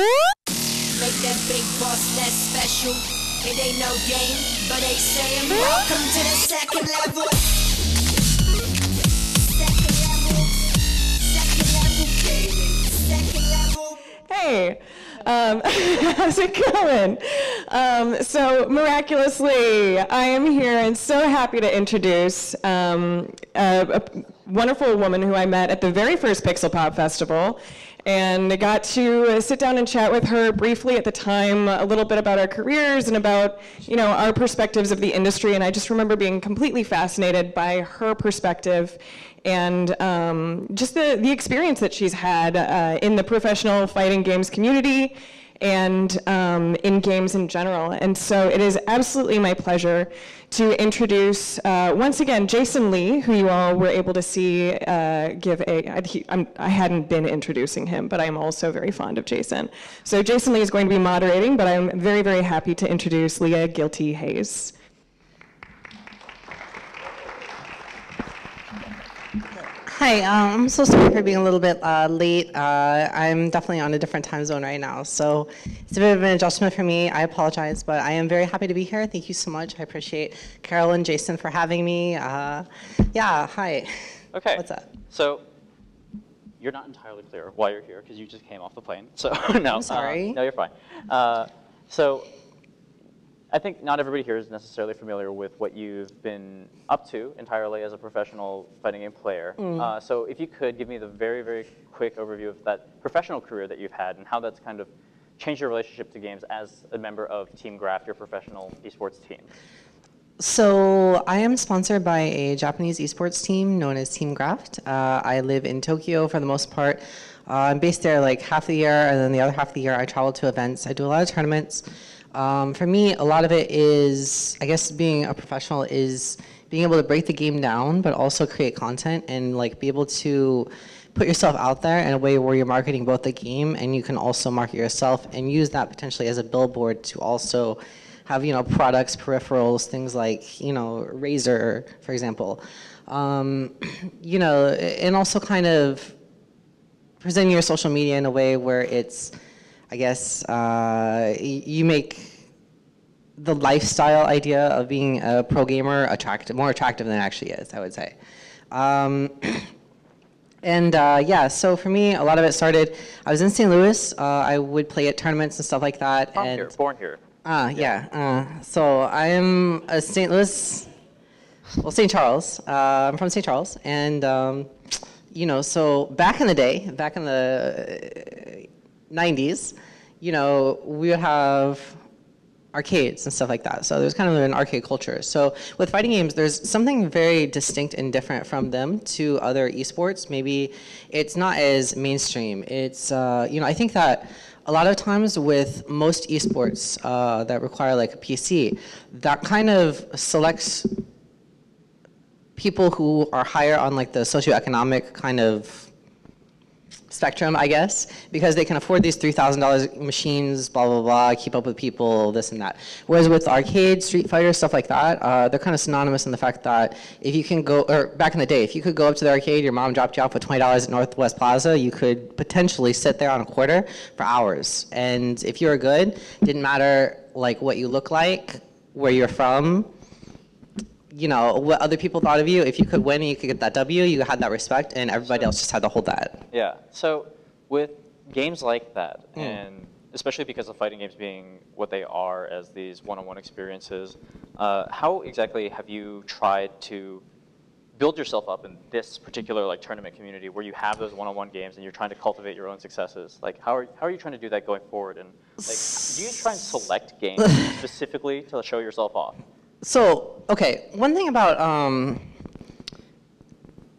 Make that big boss less special. It ain't no game, but they saying welcome to the second level. Second level. Second level gaming. Second level. Hey, um, how's it going? Um, so miraculously, I am here and so happy to introduce um, a, a wonderful woman who I met at the very first Pixelpop Festival. And I got to sit down and chat with her briefly at the time, a little bit about our careers and about, you know, our perspectives of the industry. And I just remember being completely fascinated by her perspective and um, just the, the experience that she's had uh, in the professional fighting games community and um, in games in general. And so it is absolutely my pleasure to introduce uh, once again Jason Li, who you all were able to see uh, give a. I, he, I hadn't been introducing him, but I'm also very fond of Jason. So Jason Li is going to be moderating, but I'm very, very happy to introduce Leah Gllty Hayes. Hi, um, I'm so sorry for being a little bit uh, late. Uh, I'm definitely on a different time zone right now, so it's a bit of an adjustment for me. I apologize, but I am very happy to be here. Thank you so much. I appreciate Carol and Jason for having me. Uh, yeah, hi. Okay. What's up? So you're not entirely clear why you're here because you just came off the plane. So no. I'm sorry. Uh, no, you're fine. Uh, so I think not everybody here is necessarily familiar with what you've been up to entirely as a professional fighting game player. Mm. Uh, so if you could give me the very, very quick overview of that professional career that you've had and how that's kind of changed your relationship to games as a member of Team Grapht, your professional esports team. So I am sponsored by a Japanese esports team known as Team Grapht. Uh, I live in Tokyo for the most part. Uh, I'm based there like half the year, and then the other half of the year I travel to events. I do a lot of tournaments. Um, for me, a lot of it is, I guess, being a professional is being able to break the game down, but also create content and like be able to put yourself out there in a way where you're marketing both the game and you can also market yourself and use that potentially as a billboard to also have you know products, peripherals, things like you know Razer, for example. Um, you know, and also kind of presenting your social media in a way where it's, I guess, uh, you make the lifestyle idea of being a pro gamer attractive, more attractive than it actually is, I would say. Um, and uh, yeah, so for me, a lot of it started, I was in St. Louis. Uh, I would play at tournaments and stuff like that. From and here, born here. Ah, yeah. Uh, so I am a St. Louis, well, St. Charles. Uh, I'm from St. Charles, and um, you know, so back in the day, back in the uh, '90s, you know, we would have arcades and stuff like that. So there's kind of an arcade culture. So with fighting games, there's something very distinct and different from them to other esports. Maybe it's not as mainstream. It's uh, you know, I think that a lot of times with most esports uh, that require like a PC, that kind of selects people who are higher on like the socioeconomic kind of spectrum, I guess, because they can afford these $3,000 machines, blah, blah, blah, keep up with people, this and that. Whereas with arcade, Street Fighter, stuff like that, uh, they're kind of synonymous in the fact that if you can go, or back in the day, if you could go up to the arcade, your mom dropped you off with $20 at Northwest Plaza, you could potentially sit there on a quarter for hours. And if you were good, didn't matter like what you look like, where you're from, you know, what other people thought of you. If you could win and you could get that W, you had that respect, and everybody else just had to hold that. Yeah. So with games like that, Hmm. and especially because of fighting games being what they are as these one-on-one experiences, uh, how exactly have you tried to build yourself up in this particular like tournament community where you have those one-on-one games and you're trying to cultivate your own successes? Like, how are how are you trying to do that going forward? And like, do you try and select games specifically to show yourself off? So, okay, one thing about um,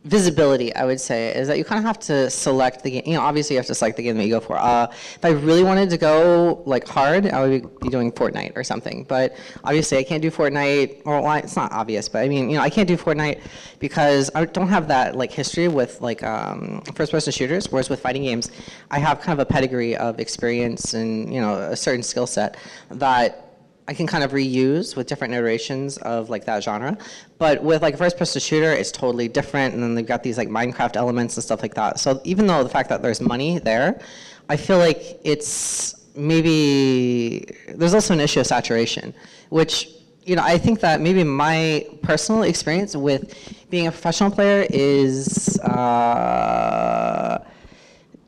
visibility, I would say, is that you kind of have to select the game. You know, obviously you have to select the game that you go for. Uh, if I really wanted to go like hard, I would be doing Fortnite or something. But obviously I can't do Fortnite, or well, it's not obvious, but I mean, you know, I can't do Fortnite because I don't have that like history with like um, first-person shooters. Whereas with fighting games, I have kind of a pedigree of experience and you know a certain skill set that I can kind of reuse with different iterations of like that genre. But with like a first person shooter, it's totally different. And then they've got these like Minecraft elements and stuff like that. So even though the fact that there's money there, I feel like it's maybe there's also an issue of saturation, which you know I think that maybe my personal experience with being a professional player is uh,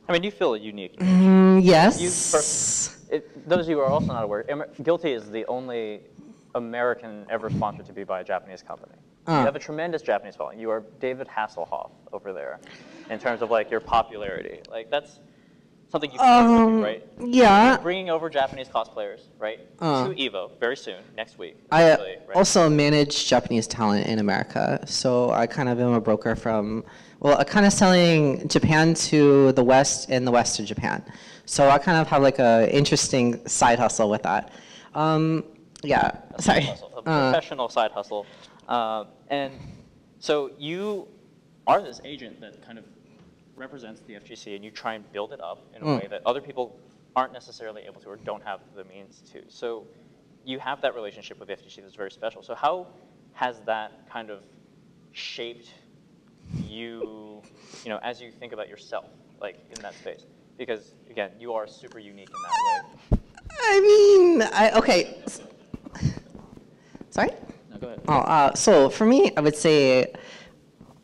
I mean, you feel unique. mm, yes. It, those of you who are also not aware, Gllty is the only American ever sponsored to be by a Japanese company. Uh. You have a tremendous Japanese following. You are David Hasselhoff over there, in terms of like your popularity. Like that's something you can Um, do, right? yeah. Bringing over Japanese cosplayers, right, Uh. to Evo very soon, next week. I uh, actually, right? also manage Japanese talent in America, so I kind of am a broker from, well, I kind of selling Japan to the West and the West to Japan. So I kind of have like a interesting side hustle with that. Um, yeah, a sorry. hustle, a Uh, professional side hustle. Um, and so you are this agent that kind of represents the FGC, and you try and build it up in a Mm. way that other people aren't necessarily able to or don't have the means to. So you have that relationship with the FGC that's very special. So how has that kind of shaped you, you know, as you think about yourself, like in that space? Because again, you are super unique in that way. I mean, I, okay. Sorry? No, go ahead. Oh, uh, so for me, I would say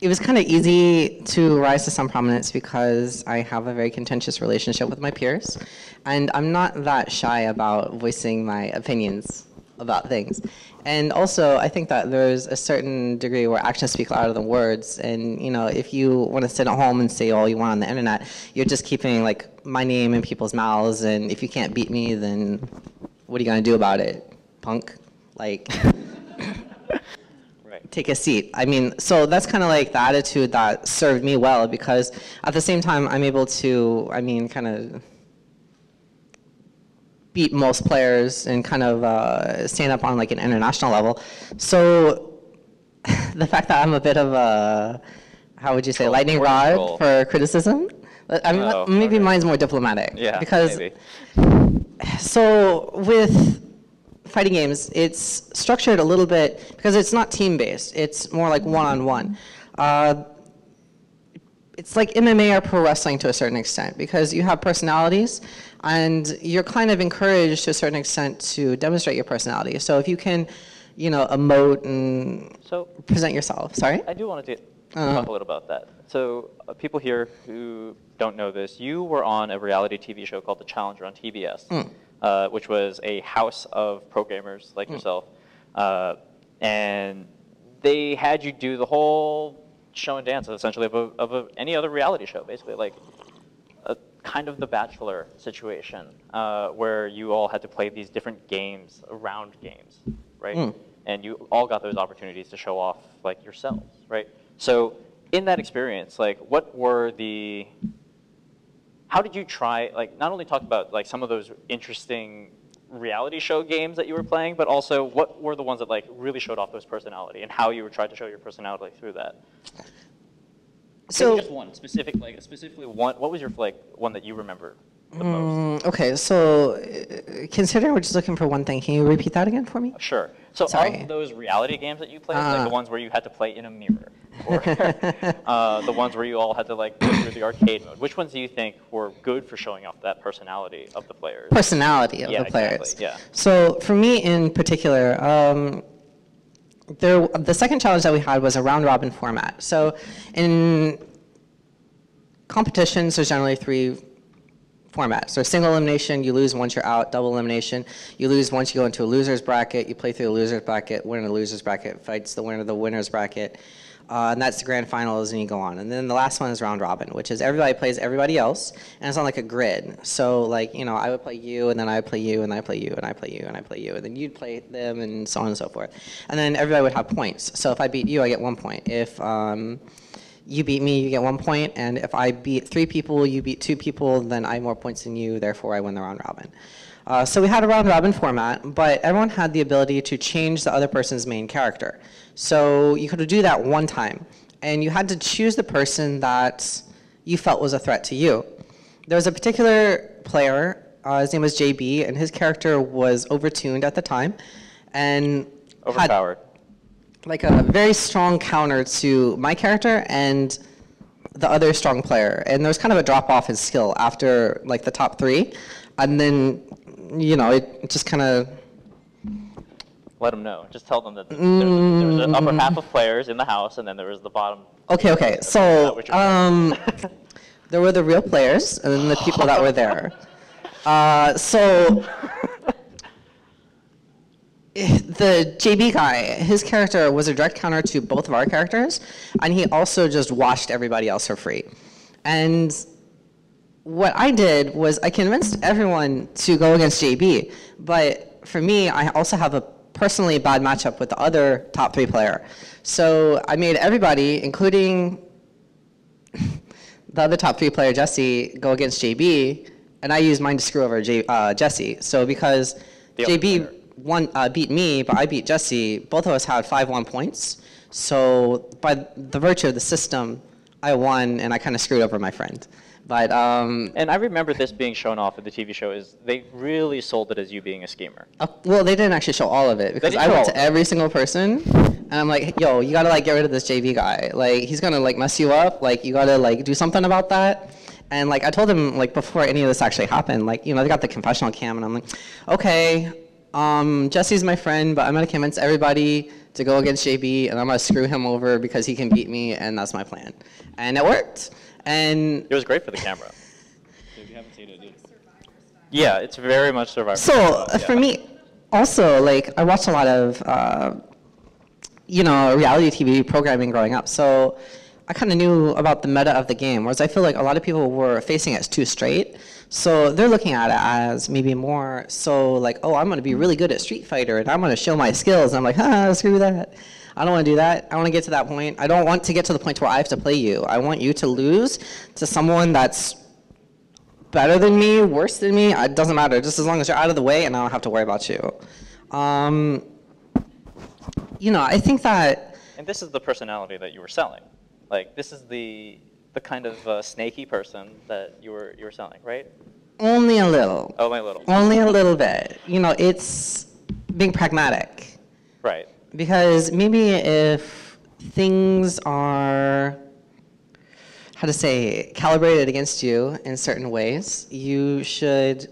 it was kind of easy to rise to some prominence because I have a very contentious relationship with my peers, and I'm not that shy about voicing my opinions about things. And also, I think that there's a certain degree where actions speak louder than words. And you know, if you want to sit at home and say all you want on the internet, you're just keeping like my name in people's mouths. And if you can't beat me, then what are you gonna do about it, punk? Like. Right. take a seat. I mean, so that's kind of like the attitude that served me well because at the same time, I'm able to, I mean, kind of beat most players and kind of uh, stand up on like an international level. So the fact that I'm a bit of a, how would you say, lightning rod for criticism. I mean, Oh, maybe okay. mine's more diplomatic. Yeah, Because maybe. so with fighting games, it's structured a little bit because it's not team-based. It's more like one-on-one. Uh, it's like MMA or pro wrestling to a certain extent because you have personalities and you're kind of encouraged to a certain extent to demonstrate your personality. So if you can, you know, emote and So present yourself. Sorry? I do want to Uh-huh. talk a little about that. So uh, people here who don't know this, you were on a reality TV show called The Challenger on TBS, Hmm. uh, which was a house of pro gamers like yourself, uh, and they had you do the whole show and dance essentially of, a, of a, any other reality show, basically like a kind of the Bachelor situation, uh, where you all had to play these different games around games, right? Mm. And you all got those opportunities to show off like yourselves, right? So in that experience, like what were the how did you try like not only talk about like some of those interesting reality show games that you were playing, but also what were the ones that like really showed off those personality and how you were trying to show your personality through that? So- Maybe just one specific, like specifically one. What was your like one that you remember the most? Mm, okay, so uh, considering we're just looking for one thing, can you repeat that again for me? Sure. So Sorry. of those reality games that you played, like Ah. the ones where you had to play in a mirror, or uh, the ones where you all had to like go through the arcade mode, which ones do you think were good for showing off that personality of the players? personality of Yeah, the players. exactly, yeah. So for me in particular, um, there, the second challenge that we had was a round robin format. So in competitions, there's generally three formats. So single elimination, you lose once you're out. Double elimination, you lose once you go into a loser's bracket. You play through the loser's bracket. Winner of the loser's bracket fights the winner of the winner's bracket. Uh, and that's the grand finals, and you go on. And then the last one is round robin, which is everybody plays everybody else, and it's on like a grid. So like you know, I would play you, and then I would play you, and I play you, and I play you, and I play you, and then you'd play them, and so on and so forth. And then everybody would have points. So if I beat you, I get one point. If um, you beat me, you get one point, and if I beat three people, you beat two people, then I have more points than you, therefore I win the round robin. Uh, so we had a round robin format, but everyone had the ability to change the other person's main character. So you could do that one time, and you had to choose the person that you felt was a threat to you. There was a particular player, uh, his name was JB, and his character was overtuned at the time, and Overpowered. like a very strong counter to my character and the other strong player, and there was kind of a drop off in skill after like the top three, and then you know it just kind of Let them know. Just tell them that there was, there was an upper half of players in the house, and then there was the bottom. Okay, okay. So that what you're saying? um, there were the real players and then the people that were there. Uh, so the JB guy, his character was a direct counter to both of our characters, and he also just watched everybody else for free. And what I did was I convinced everyone to go against JB, but for me, I also have a personally bad matchup with the other top three player. So I made everybody, including the other top three player, Jesse, go against JB, and I used mine to screw over J, uh, Jesse. So because The JB won, uh, beat me, but I beat Jesse, both of us had 5-1 points. So by the virtue of the system, I won, and I kind of screwed over my friend. But um, And I remember this being shown off at the TV show. Is they really sold it as you being a schemer? Uh, well, they didn't actually show all of it because I went to every single person, and I'm like, "Yo, you gotta like get rid of this JB guy. Like, he's gonna like mess you up. Like, you gotta like do something about that." And like, I told him like before any of this actually happened, like, you know, they got the confessional cam, and I'm like, "Okay, um, Jesse's my friend, but I'm gonna convince everybody to go against JB, and I'm gonna screw him over because he can beat me, and that's my plan." And it worked. And It was great for the camera. Yeah, it's very much Survivor. So style, uh, for me, also like I watched a lot of uh, you know reality TV programming growing up. So I kind of knew about the meta of the game, whereas I feel like a lot of people were facing it as too straight. So they're looking at it as maybe more so like, oh, I'm going to be really good at Street Fighter and I'm going to show my skills. And I'm like, ah, screw that. I don't want to do that. I want to get to that point. I don't want to get to the point where I have to play you. I want you to lose to someone that's better than me, worse than me, it doesn't matter. Just as long as you're out of the way and I don't have to worry about you. Um, you know, I think that And this is the personality that you were selling. Like this is the the kind of uh, snaky person that you were you were selling, right? only a little, Oh, my little. only a little bit. You know, it's being pragmatic. Right. Because maybe if things are, how to say, calibrated against you in certain ways, you should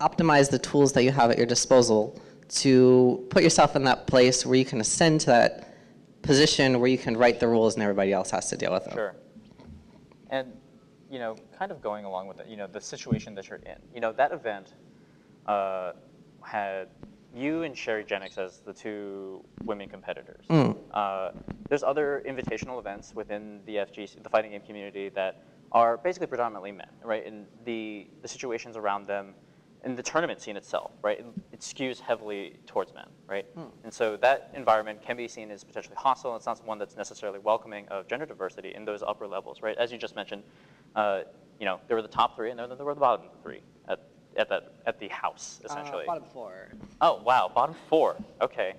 optimize the tools that you have at your disposal to put yourself in that place where you can ascend to that position where you can write the rules and everybody else has to deal with them. Sure. And you know, kind of going along with it, you know, the situation that you're in. You know, that event uh, had you and Sherry Jennings as the two women competitors. Mm. Uh, there's other invitational events within the FGC, the fighting game community, that are basically predominantly men, right? And the the situations around them, and the tournament scene itself, right? It, it skews heavily towards men, right? And so that environment can be seen as potentially hostile. It's not one that's necessarily welcoming of gender diversity in those upper levels, right? As you just mentioned, uh, you know, there were the top three, and then there were the bottom three at at that at the house, essentially. four. Oh wow, bottom four. Okay,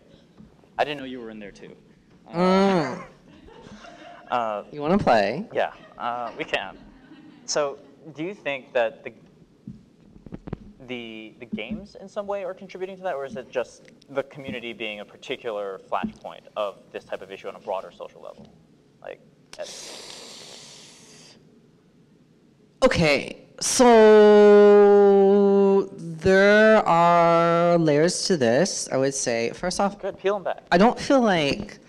I didn't know you were in there too. Mm. Uh, You want to play? yeah, uh, we can. So, do you think that the the the games in some way are contributing to that, or is it just the community being a particular flashpoint of this type of issue on a broader social level? Like, at- Okay, so there are layers to this, I would say. First off, good, peel them back. I don't feel like.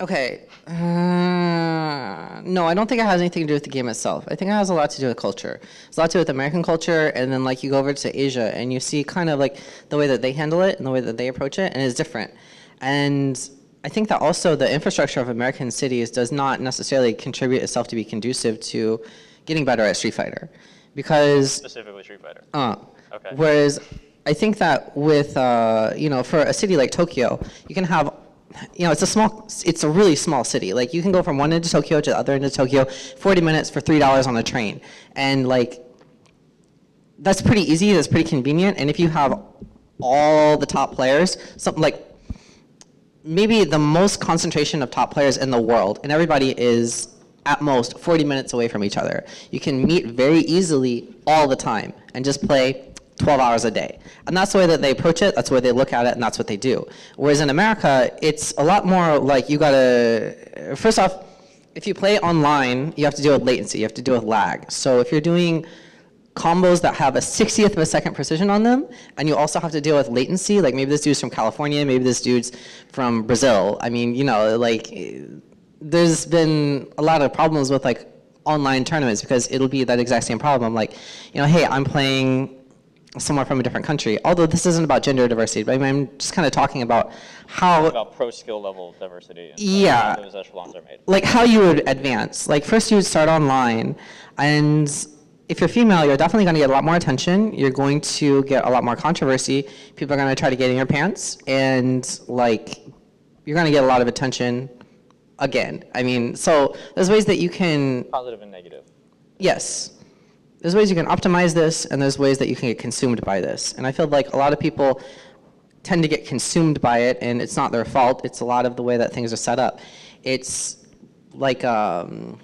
Okay. Uh, no, I don't think it has anything to do with the game itself. I think it has a lot to do with culture. It's a lot to do with American culture, and then like you go over to Asia and you see kind of like the way that they handle it and the way that they approach it, and it's different. And I think that also the infrastructure of American cities does not necessarily contribute itself to be conducive to getting better at Street Fighter, because Specifically Street Fighter. uh, Okay. Whereas I think that with, uh, you know, for a city like Tokyo, you can have, you know, it's a small, it's a really small city. Like you can go from one end of Tokyo to the other end of Tokyo, 40 minutes for $3 on a train. And like, that's pretty easy, that's pretty convenient. And if you have all the top players, something like maybe the most concentration of top players in the world, and everybody is at most 40 minutes away from each other. You can meet very easily all the time and just play 12 hours a day. And that's the way that they approach it, that's the way they look at it, and that's what they do. Whereas in America, it's a lot more like you gotta, first off, if you play online, you have to deal with latency, you have to deal with lag. So if you're doing combos that have a 60th of a second precision on them, and you also have to deal with latency, like maybe this dude's from California, maybe this dude's from Brazil. I mean, you know, like there's been a lot of problems with like online tournaments because it'll be that exact same problem. Like, you know, hey, I'm playing someone from a different country. Although this isn't about gender diversity, but I mean, I'm just kind of talking about how About pro skill level diversity. And Yeah. How those echelons are made. like how you would advance. Like first you would start online, and if you're female, you're definitely going to get a lot more attention. You're going to get a lot more controversy. People are going to try to get in your pants, and like you're going to get a lot of attention again. I mean, so there's ways that you can Positive and negative. Yes. There's ways you can optimize this, and there's ways that you can get consumed by this. And I feel like a lot of people tend to get consumed by it, and it's not their fault. It's a lot of the way that things are set up. It's like um,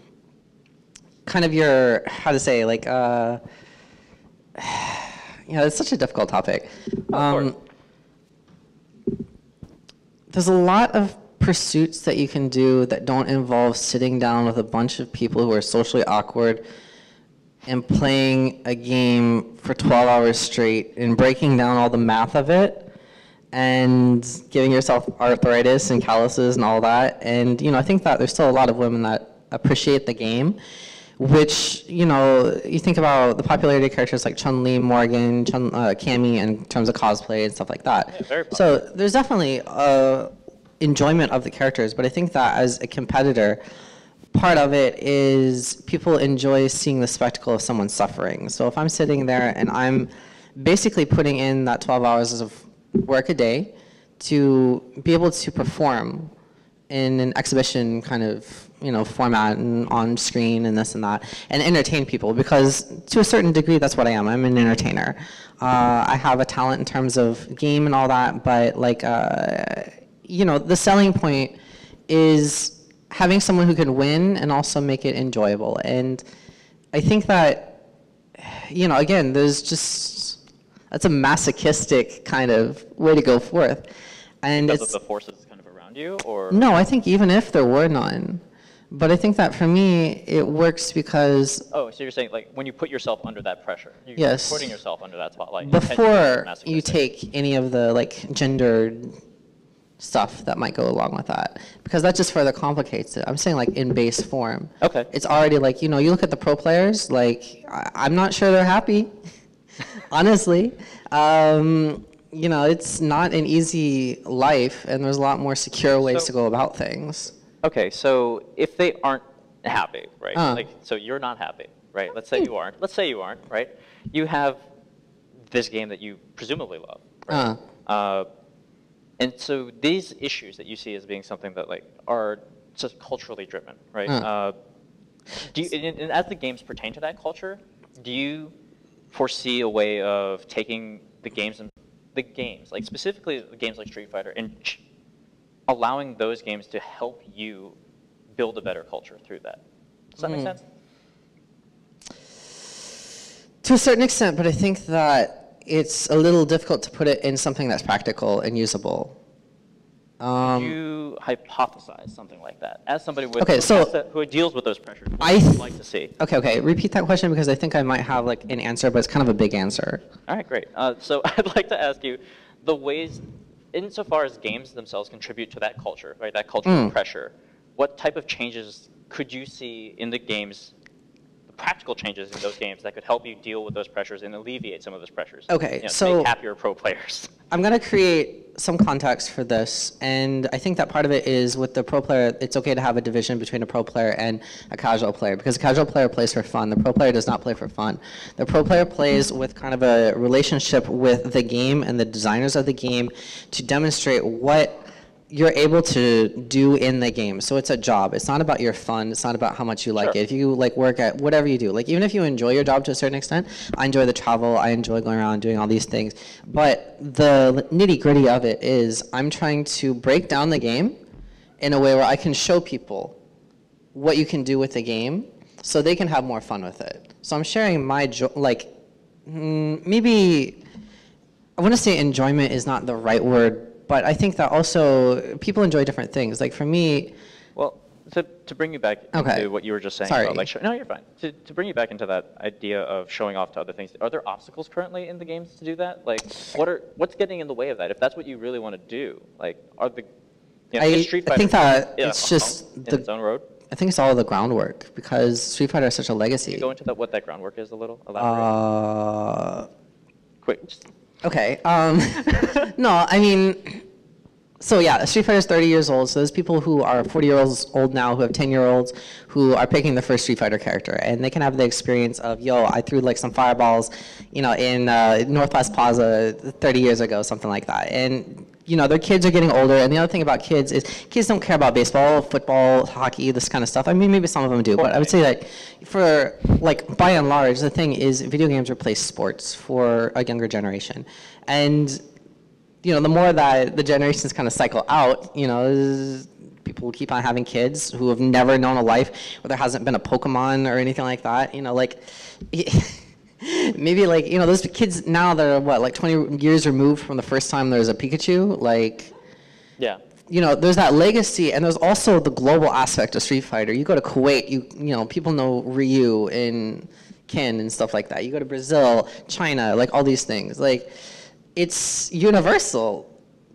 kind of your how to say like uh, you know it's such a difficult topic. Um, there's a lot of pursuits that you can do that don't involve sitting down with a bunch of people who are socially awkward and playing a game for 12 hours straight and breaking down all the math of it and giving yourself arthritis and calluses and all that. And, you know, I think that there's still a lot of women that appreciate the game, which, you know, you think about the popularity of characters like Chun-Li, Morrigan, Chun, uh, Cammy in terms of cosplay and stuff like that. Yeah, so there's definitely uh, enjoyment of the characters, but I think that as a competitor, part of it is people enjoy seeing the spectacle of someone suffering. So if I'm sitting there and I'm basically putting in that 12 hours of work a day to be able to perform in an exhibition kind of you know format and on screen and this and that and entertain people because to a certain degree that's what I am I'm an entertainer uh, I have a talent in terms of game and all that but like uh, you know the selling point is having someone who can win and also make it enjoyable. And I think that you know again there's just that's a masochistic kind of way to go forth. And Because it's of the forces kind of around you, or? No, I think even if there were none, but I think that for me it works because Oh, so you're saying like when you put yourself under that pressure, you're Yes. putting yourself under that spotlight before you take any of the like gendered stuff that might go along with that, because that just further complicates it. I'm saying like in base form. Okay. It's already like you know you look at the pro players like I, I'm not sure they're happy, honestly. Um, you know it's not an easy life, and there's a lot more secure ways So- to go about things. Okay, so if they aren't happy, right? Uh. Like, so you're not happy, right? Let's say you aren't. Let's say you aren't, right? You have this game that you presumably love, right? Uh, and so these issues that you see as being something that like are just culturally driven, right? Uh. Uh, do you, and, and as the games pertain to that culture, do you foresee a way of taking the games and the games, like specifically the games like Street Fighter, and ch- allowing those games to help you build a better culture through that? Does that make Mm. sense? To a certain extent, but I think that it's a little difficult to put it in something that's practical and usable. Um, you hypothesize something like that as somebody with Okay, who, so- who deals with those pressures? What I would th- like to see. okay, okay. Repeat that question because I think I might have like an answer, but it's kind of a big answer. All right, great. Uh, so I'd like to ask you the ways, insofar as games themselves contribute to that culture, right? That cultural Mm. pressure. What type of changes could you see in the games, practical changes in those games that could help you deal with those pressures and alleviate some of those pressures? Okay, you know, so- make happier pro players. I'm going to create some context for this, and I think that part of it is with the pro player, it's okay to have a division between a pro player and a casual player because a casual player plays for fun. The pro player does not play for fun. The pro player plays with kind of a relationship with the game and the designers of the game to demonstrate what you're able to do in the game. So it's a job. It's not about your fun. It's not about how much you like Sure. it. If you like work at whatever you do, like even if you enjoy your job to a certain extent, I enjoy the travel. I enjoy going around doing all these things. But the nitty gritty of it is I'm trying to break down the game in a way where I can show people what you can do with the game so they can have more fun with it. So I'm sharing my jo- like mm, maybe I want to say enjoyment is not the right word, but I think that also people enjoy different things. Like for me, Well, to, to bring you back Okay. into what you were just saying Sorry. about like no you're fine to, to bring you back into that idea of showing off to other things are there obstacles currently in the games to do that like what are what's getting in the way of that if that's what you really want to do like are the you know, I- I think that it's just in the- its own road I think it's all the groundwork because Street Fighter is such a legacy. go into that what that groundwork is a little elaborate Uh, quick just, okay. Um, no, I mean, so yeah, Street Fighter is 30 years old. So there's people who are 40 years old now who have 10 year olds who are picking the first Street Fighter character, and they can have the experience of, yo, I threw like some fireballs, you know, in uh, Northwest Plaza 30 years ago, something like that, and. You know, their kids are getting older, and the other thing about kids is kids don't care about baseball, football, hockey, this kind of stuff. I mean, maybe some of them do, but I would say that for like by and large, the thing is video games replace sports for a younger generation, and you know, the more that the generations kind of cycle out, you know, people will keep on having kids who have never known a life where there hasn't been a Pokemon or anything like that. You know, like maybe like you know those kids now that are what like 20 years removed from the first time there was a Pikachu, like yeah you know, there's that legacy, and there's also the global aspect of Street Fighter. You go to Kuwait, you you know, people know Ryu and Ken and stuff like that. You go to Brazil, China, like all these things. Like, it's universal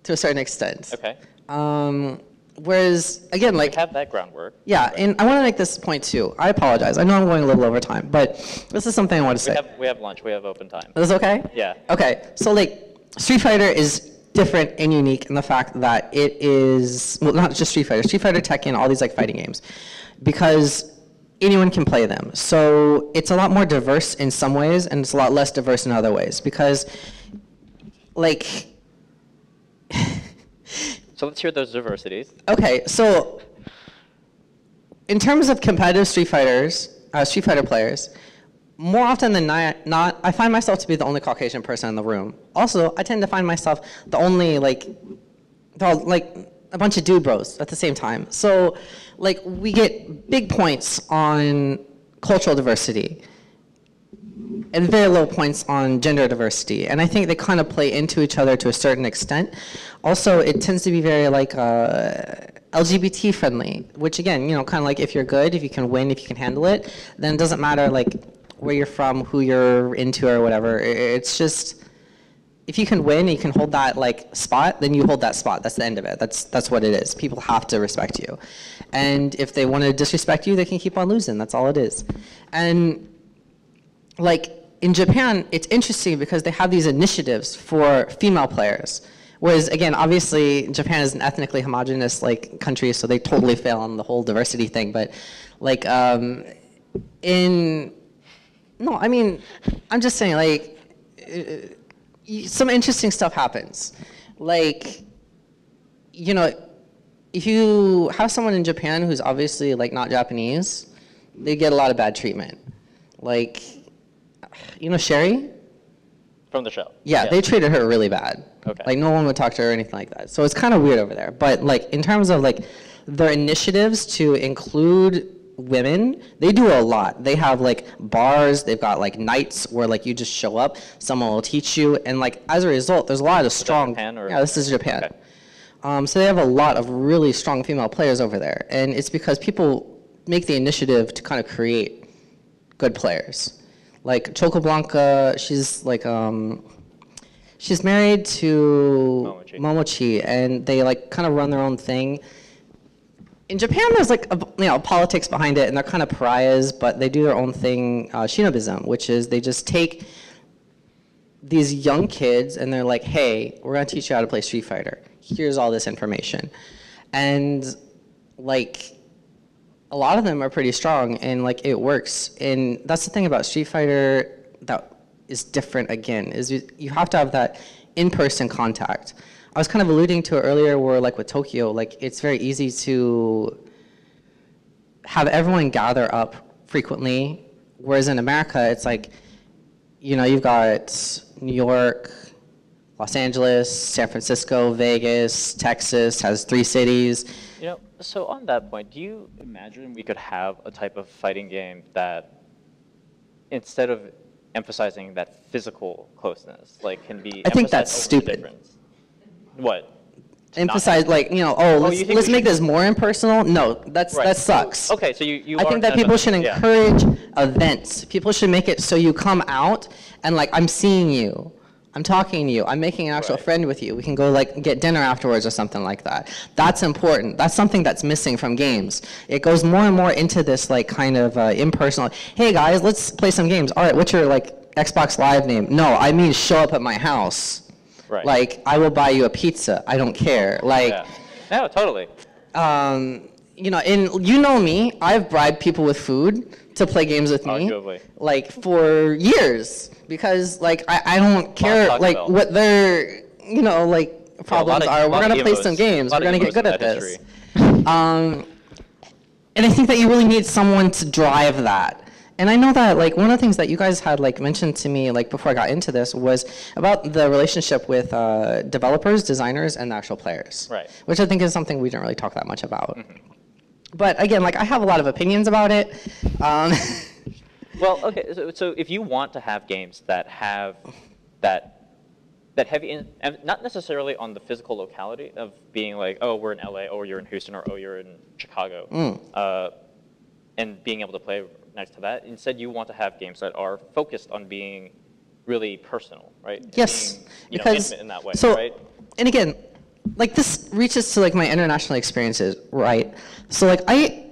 to a certain extent. okay Um, whereas again, like we have that groundwork yeah, and I want to make this point too. I apologize. I know I'm going a little over time, but this is something I want to we say. have we have lunch we have open time Is this okay? Yeah. Okay. So like Street Fighter is different and unique in the fact that it is well not just Street Fighter, Street Fighter, Tekken, all these like fighting games, because anyone can play them. So it's a lot more diverse in some ways, and it's a lot less diverse in other ways because like so let's hear those diversities Okay, so in terms of competitive Street Fighters, uh, Street Fighter players, more often than not, not, I find myself to be the only Caucasian person in the room. Also, I tend to find myself the only like, like a bunch of dude bros at the same time. So, like, we get big points on cultural diversity and very low points on gender diversity. And I think they kind of play into each other to a certain extent. Also, it tends to be very like uh, LGBT friendly, which again, you know, kind of like if you're good, if you can win, if you can handle it, then it doesn't matter like where you're from, who you're into, or whatever. It's just if you can win, you can hold that like spot, then you hold that spot. That's the end of it. That's that's what it is. People have to respect you, and if they want to disrespect you, they can keep on losing. That's all it is. And like in Japan, it's interesting because they have these initiatives for female players. Whereas again, obviously, Japan is an ethnically homogenous like country, so they totally fail on the whole diversity thing. But like um, in no, I mean, I'm just saying like uh, some interesting stuff happens. Like you know, if you have someone in Japan who's obviously like not Japanese, they get a lot of bad treatment. Like, you know, Sherry? from the show Yeah, they treated her really bad. Okay. Like no one would talk to her or anything like that. So it's kind of weird over there. But like in terms of like their initiatives to include women, they do a lot. They have like bars, they've got like nights where like you just show up, someone will teach you, and like as a result, there's a lot of strong. Japan or- yeah, this is Japan. Okay. Um, so they have a lot of really strong female players over there, and it's because people make the initiative to kind of create good players. Like Chocoblanka, she's like um, she's married to Momochi. Momochi, and they like kind of run their own thing. In Japan, there's like a, you know politics behind it, and they're kind of pariahs, but they do their own thing, uh, Shinobism, which is they just take these young kids and they're like, hey, we're gonna teach you how to play Street Fighter. Here's all this information. And like a lot of them are pretty strong and like it works. And that's the thing about Street Fighter that is different again, is you, you have to have that in-person contact. I was kind of alluding to it earlier where like with Tokyo, like it's very easy to have everyone gather up frequently, whereas in America, it's like, you know, you've got New York, Los Angeles, San Francisco, Vegas, Texas has three cities. You know, so on that point, do you imagine we could have a type of fighting game that, instead of emphasizing that physical closeness, like can be I think that's stupid. difference? What? emphasize like you know oh let's, you let's make should- this more impersonal no that's Right. that sucks Okay, so you, you i are think that people a- should yeah. encourage events people should make it so you come out and like i'm seeing you i'm talking to you. I'm making an actual Right. friend with you. We can go like get dinner afterwards or something like that. That's important. That's something that's missing from games. It goes more and more into this like kind of uh, impersonal hey guys let's play some games. All right what's your like xbox live name? No i mean show up at my house. Right. like i will buy you a pizza. I don't care. Like Yeah. No, totally. um, you know, and you know me, I've bribed people with food to play games with me, Arguably. like for years, because like I, I don't care like what their you know like problems of- are. We're gonna play emos- some games. We're gonna get good at this. Um, and I think that you really need someone to drive that. And I know that like one of the things that you guys had like mentioned to me like before I got into this was about the relationship with uh, developers, designers, and actual players. Right. Which I think is something we didn't really talk that much about. But again, like I have a lot of opinions about it. Um, Well, okay. So, so if you want to have games that have that that heavy, in, and not necessarily on the physical locality of being like, oh, we're in LA, or you're in Houston, or oh, you're in Chicago, Mm. uh, and being able to play next to that. Instead, you want to have games that are focused on being really personal, right? Yes, being, know, because intimate in that way, so, right? and again, like this reaches to like my international experiences, right? So like I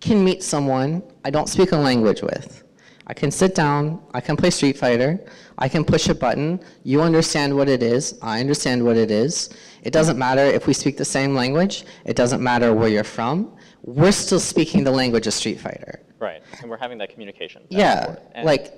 can meet someone I don't speak a language with. I can sit down, I can play Street Fighter, I can push a button, you understand what it is, I understand what it is. It doesn't matter if we speak the same language, it doesn't matter where you're from. We're still speaking the language of Street Fighter. Right, and we're having that communication. Yeah. Like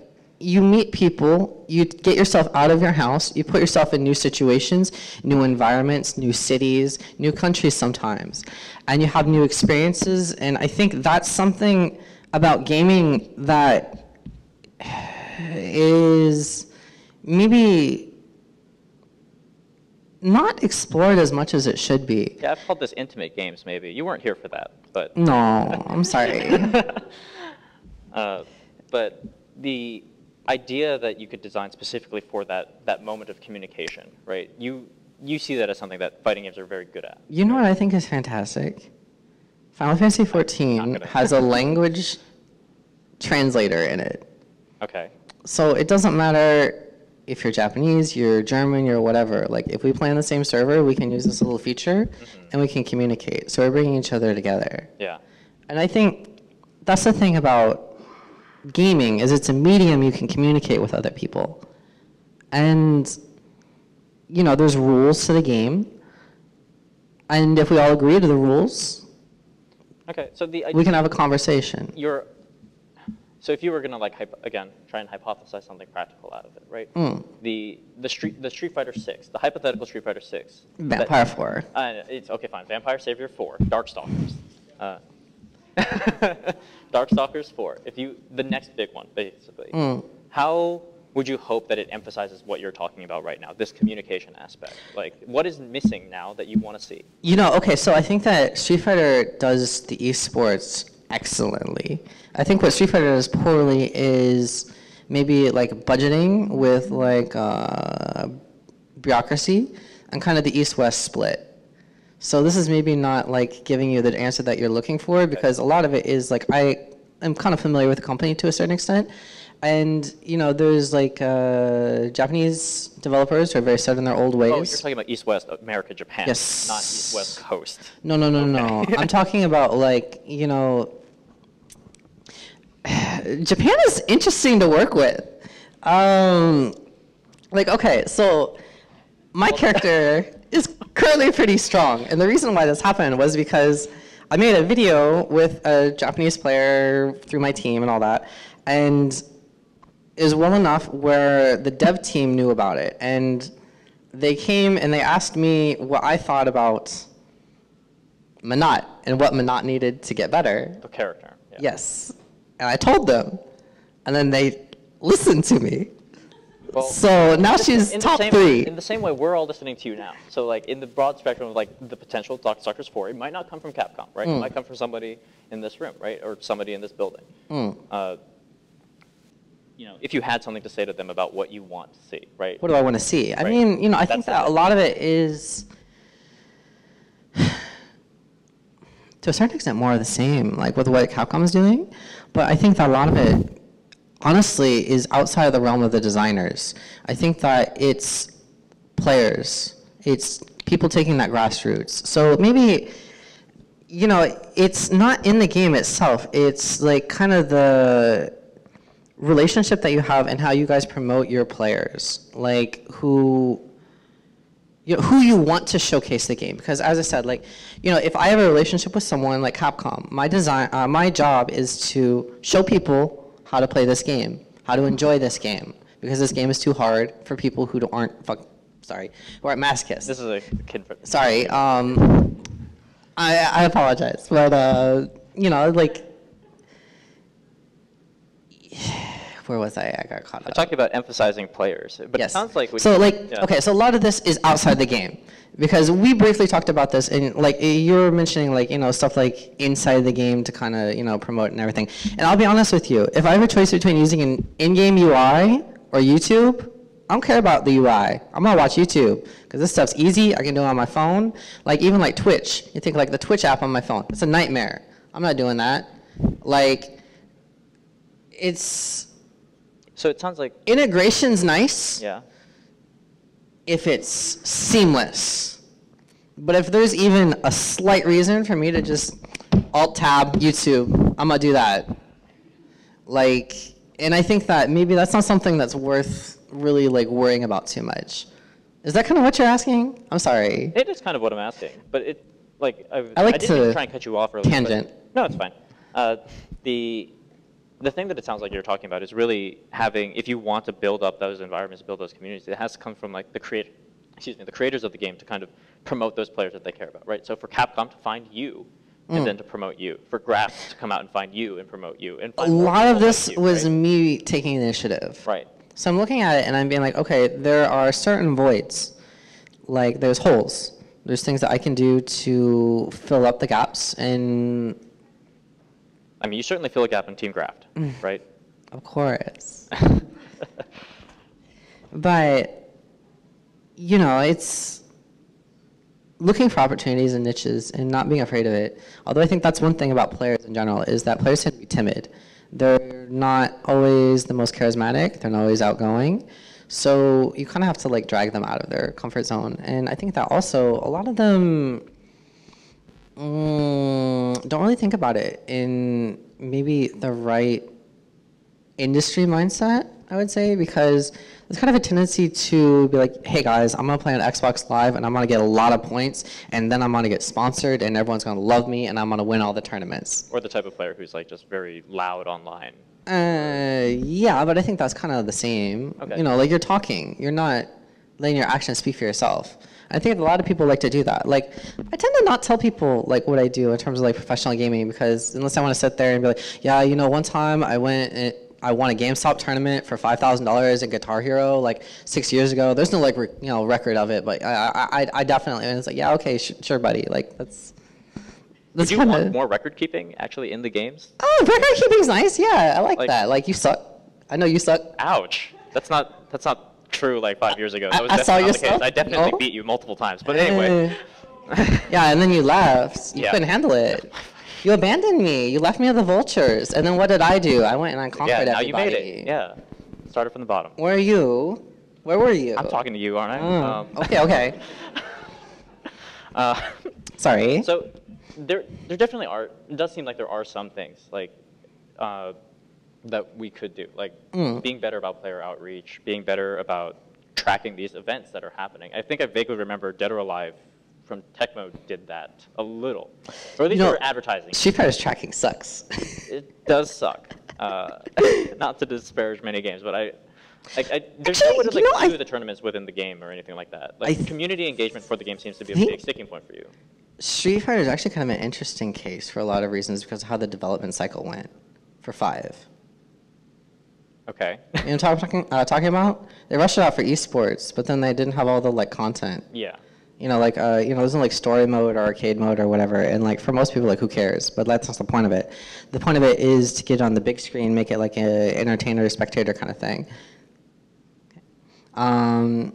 you meet people, you get yourself out of your house, you put yourself in new situations, new environments, new cities, new countries sometimes, and you have new experiences. And I think that's something about gaming that is maybe not explored as much as it should be. Yeah, I've called this intimate games. Maybe you weren't here for that, but No, I'm sorry. uh, but the idea that you could design specifically for that that moment of communication, right? You you see that as something that fighting games are very good at. You know what I think is fantastic? Final Fantasy XIV has a language translator in it. Okay. So it doesn't matter if you're Japanese, you're German, you're whatever. Like if we play on the same server, we can use this little feature mm-hmm. and we can communicate. So we're bringing each other together. Yeah. And I think that's the thing about gaming is it's a medium you can communicate with other people. And you know, there's rules to the game. And if we all agree to the rules, Okay. So the idea, we can have a conversation. you're so if you were gonna like hypo, again try and hypothesize something practical out of it, right? Mm. The the street the Street Fighter Six, the hypothetical Street Fighter Six. that- Vampire 4. Uh, it's okay, fine. Vampire Savior 4, Darkstalkers. Uh, Darkstalkers 4. If you the next big one, basically. Mm. How would you hope that it emphasizes what you're talking about right now, this communication aspect? Like, what is missing now that you want to see? You know, okay, so I think that Street Fighter does the esports excellently. I think what Street Fighter does poorly is maybe like budgeting with like uh, bureaucracy and kind of the east-west split. So this is maybe not like giving you the answer that you're looking for because a lot of it is like I am kind of familiar with the company to a certain extent. And you know, there's like uh, Japanese developers who are very set in their old ways. Oh, you're talking about East West America, Japan, Yes. not East West Coast. No, no, no, no. I'm talking about like you know, Japan is interesting to work with. Um, like okay, so my character is currently pretty strong, and the reason why this happened was because I made a video with a Japanese player through my team and all that, and it was well enough where the dev team knew about it, and they came and they asked me what I thought about Menat and what Menat needed to get better. The character. Yeah. Yes. And I told them. And then they listened to me. So now she's in top same, three. In the same way, we're all listening to you now. So like in the broad spectrum of like the potential Darkstalkers for, it might not come from Capcom, right? Mm. It hmm. might come from somebody in this room, right, or somebody in this building. Mm. Uh, you know, if you had something to say to them about what you want to see, right? What do I want to see? Right. I mean, you know, I That's think that a lot of it is. to a certain extent more of the same, like with what Capcom is doing. But I think that a lot of it honestly, is outside of the realm of the designers. I think that it's players, it's people taking that grassroots. So maybe, you know, it's not in the game itself. It's like kind of the relationship that you have and how you guys promote your players, like who you know, who you want to showcase the game. Because as I said, like, you know, if I have a relationship with someone like Capcom, my design, uh, my job is to show people how to play this game, how to enjoy this game, because this game is too hard for people who aren't, fuck, sorry, who aren't masochists. This is a kid. For, Sorry, um, I, I apologize, but uh, you know, like, where was I? I got caught I'm up. talking about emphasizing players, but it sounds like we, so like yeah. okay so a lot of this is outside the game because we briefly talked about this and like you were mentioning like you know stuff like inside the game to kind of you know promote and everything. And i'll be honest with you if i have a choice between using an in-game ui or youtube i don't care about the ui i'm gonna watch youtube because this stuff's easy i can do it on my phone. Like even like twitch. You think like the twitch app on my phone it's a nightmare. I'm not doing that. Like it's So it sounds like integration's nice yeah. if it's seamless. But if there's even a slight reason for me to just alt tab YouTube, I'm gonna do that. Like, and I think that maybe that's not something that's worth really like worrying about too much. Is that kind of what you're asking? I'm sorry. It is kind of what I'm asking, but it like I, I like didn't even to try and cut you off earlier. but- tangent. no, it's fine. Uh, the the thing that it sounds like you're talking about is really having if you want to build up those environments, build those communities, it has to come from like the create, excuse me, the creators of the game to kind of promote those players that they care about, right? So for Capcom to find you. Mm. And then to promote you, for Grapht to come out and find you and promote you, and A lot of this you, was right? me taking initiative. right. So I'm looking at it and I'm being like, okay, there are certain voids. Like there's holes. There's things that I can do to fill up the gaps and I mean, you certainly fill a gap in Team Grapht, Mm. right? of course. but you know, it's looking for opportunities and niches and not being afraid of it. Although I think that's one thing about players in general is that players tend to be timid. They're not always the most charismatic. They're not always outgoing. So you kind of have to like drag them out of their comfort zone. And I think that also a lot of them mm, don't really think about it in maybe the right industry mindset, I would say, because there's kind of a tendency to be like, hey guys, I'm gonna play on Xbox Live and I'm gonna get a lot of points and then I'm gonna get sponsored and everyone's gonna love me and I'm gonna win all the tournaments. Or the type of player who's like just very loud online. Uh, yeah, but I think that's kind of the same. Okay. You know, like you're talking, you're not letting your actions speak for yourself. I think a lot of people like to do that. Like, I tend to not tell people like what I do in terms of like professional gaming because unless I want to sit there and be like, yeah, you know, one time I went and I won a GameStop tournament for five thousand dollars in Guitar Hero like six years ago. There's no like re- you know record of it, but I I, I- definitely and it's like yeah okay sh- sure buddy like that's Would that's you kind want more record keeping actually in the games? oh record keeping's nice yeah I like, Like- that like you suck I know you suck Ouch. That's not that's not true like five years ago. That was I- saw not your stuff. I definitely No? beat you multiple times. But anyway. yeah, and then you left. You Yeah. couldn't handle it. You abandoned me. You left me with the vultures. And then what did I do? I went and I conquered yeah, now everybody. you made it. Yeah. Started from the bottom. Where are you? Where were you? I'm talking to you, aren't I? Oh, Um, okay, okay. uh, Sorry. So there, there definitely are. It does seem like there are some things like uh, that we could do, like Mm. being better about player outreach, being better about tracking these events that are happening. I think I vaguely remember Dead or Alive from Tecmo did that a little, or at least they were advertising. Street Fighter's tracking sucks. It does suck. Uh, not to disparage many games, but I. Like, I, there's Actually, no way to like know, do I- the tournaments within the game or anything like that. Like th- community engagement for the game seems to be a big sticking point for you. Street Fighter is actually kind of an interesting case for a lot of reasons because of how the development cycle went for five. Okay. You know what I'm talking, uh, talking about? They rushed it out for esports, but then they didn't have all the like content. yeah. you know, like uh, you know, no like story mode or arcade mode or whatever. And like for most people, like who cares? But that's not the point of it. The point of it is to get on the big screen, make it like a entertainer, spectator kind of thing. Um,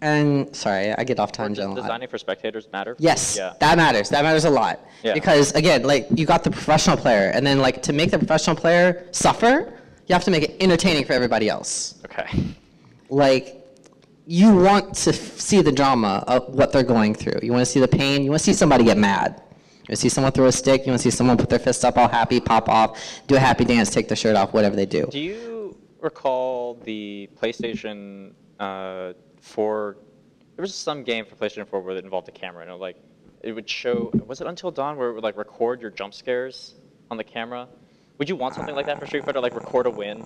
And sorry, I get off tangent does a lot. designing for spectators matter? Yes, Yeah. that matters. That matters a lot. Yeah. Because again, like you got the professional player, and then like to make the professional player suffer, you have to make it entertaining for everybody else. Okay. Like you want to f- see the drama of what they're going through. You want to see the pain. You want to see somebody get mad. You want to see someone throw a stick. You want to see someone put their fist up all happy, pop off, do a happy dance, take their shirt off, whatever they do. Do you recall the PlayStation uh, 4? There was some game for PlayStation 4 where it involved a camera, and it, like it would show. Was it Until Dawn where it would like record your jump scares on the camera? Would you want something like that for Street Fighter, like record a win?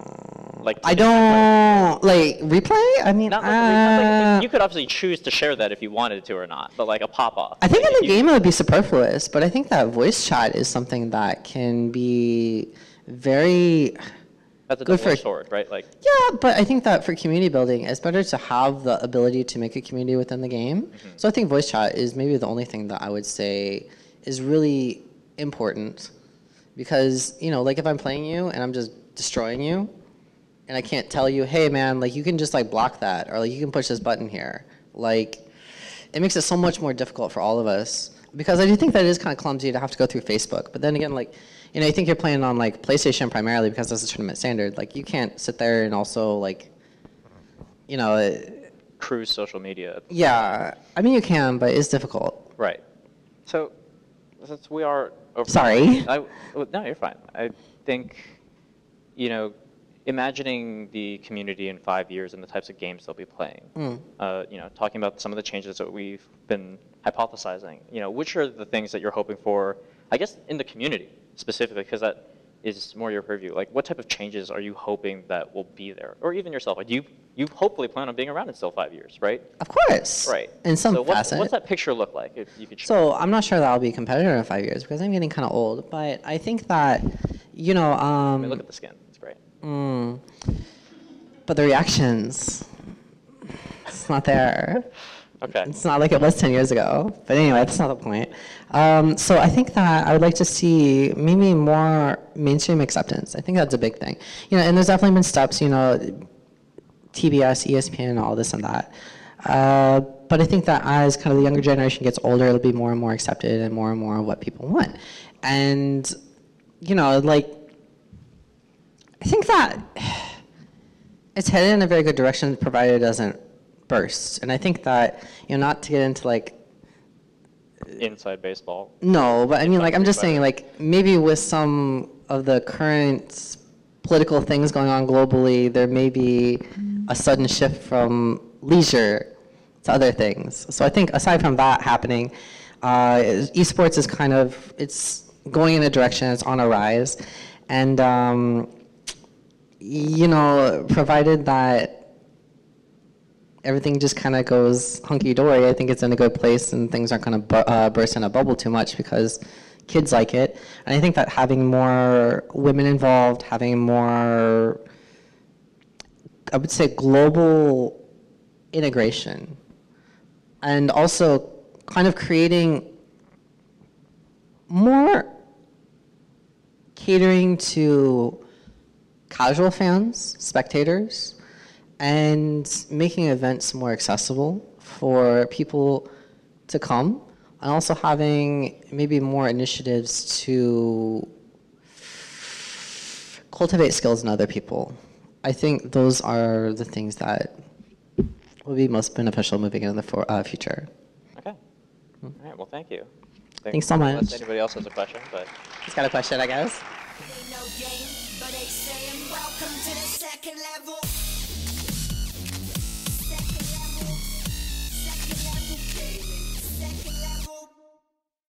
Like I don't like replay. I mean, Not like, not uh, like you could obviously choose to share that if you wanted to or not, but like a pop off. I think in the game it would be superfluous, but I think that voice chat is something that can be very. that's a good for- sword, right? Like Yeah, but I think that for community building, it's better to have the ability to make a community within the game. Mm-hmm. So I think voice chat is maybe the only thing that I would say is really important. Because, you know, like if I'm playing you and I'm just destroying you, and I can't tell you, hey man, like you can just like block that, or like you can push this button here. Like, it makes it so much more difficult for all of us. Because I do think that it is kind of clumsy to have to go through Facebook. But then again, like, you know, I think you're playing on like PlayStation primarily because that's the tournament standard. Like, you can't sit there and also like, you know, cruise social media. yeah. I mean, you can, but it's difficult. Right. So, since we are over. Sorry. I, well, no, you're fine. I think, you know, imagining the community in five years and the types of games they'll be playing. Mm. Uh, you know, talking about some of the changes that we've been hypothesizing. You know, which are the things that you're hoping for? I guess in the community specifically, because that is more your purview. Like, what type of changes are you hoping that will be there, or even yourself? Like, you you hopefully plan on being around in still five years, right? Of course. Right. In some so what's, facet. what's that picture look like? If you could. So I'm not sure that I'll be a competitor in five years because I'm getting kind of old. But I think that, you know, I um, mean, look at the skin. It's great. Mm. But the reactions, it's not there. Okay. It's not like it was 10 years ago. But anyway, that's not the point. Um, so I think that I would like to see maybe more mainstream acceptance. I think that's a big thing. You know, and there's definitely been steps, you know, TBS, ESPN, all this and that. Uh, but I think that as kind of the younger generation gets older, it'll be more and more accepted and more and more of what people want. And, you know, like, I think that it's headed in a very good direction provided it doesn't burst. And I think that, you know, not to get into like, Inside baseball. no, but I mean, like, I'm I'm just saying, like, maybe with some of the current political things going on globally, there may be a sudden shift from leisure to other things. So I think aside from that happening, uh, esports is kind of, it's going in a direction, it's on a rise. And, um, you know, provided that everything just kind of goes hunky dory, I think it's in a good place and things aren't going to bu- uh, burst in a bubble too much because kids like it. And I think that having more women involved, having more, I would say, global integration, and also kind of creating more catering to casual fans, spectators, and making events more accessible for people to come, and also having maybe more initiatives to cultivate skills in other people. I think those are the things that will be most beneficial moving into the for, uh, future. Okay. All right. Well, thank you. Thanks so Unless much. anybody else has a question, but Just got a question, I guess.